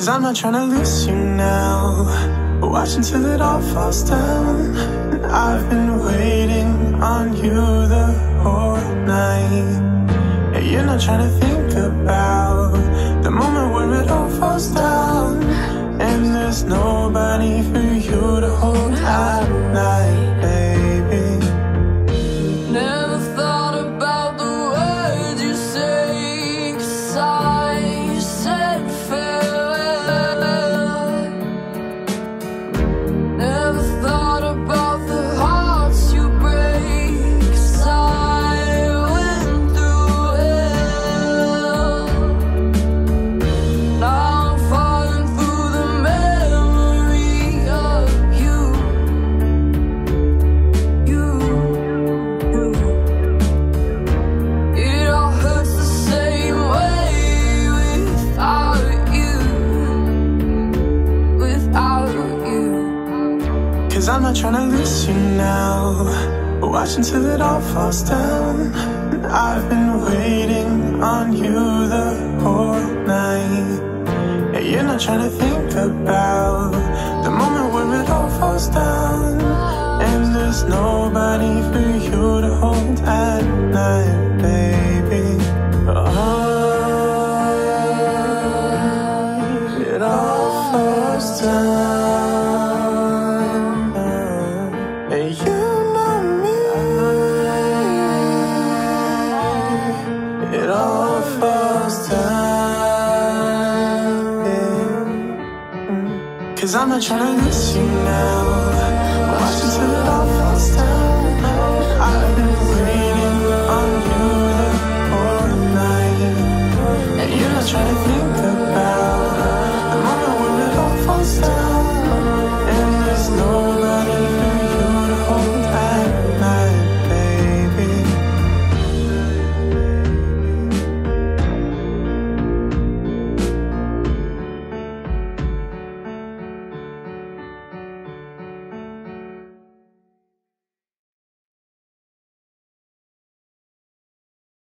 Cause I'm not trying to lose you now. But watch until it all falls down. And I've been waiting on you the whole night. And you're not trying to think about the moment where it all falls down. And there's nobody for you to hold at night, Cause I'm not trying to lose you now. Watching till it all falls down. I've been waiting on you the whole night. And you're not trying to think about Cause I'm not trying to lose you now. Watch until it all falls down. I've been waiting on you the whole night. And you're not trying to think about the moment when it all falls down.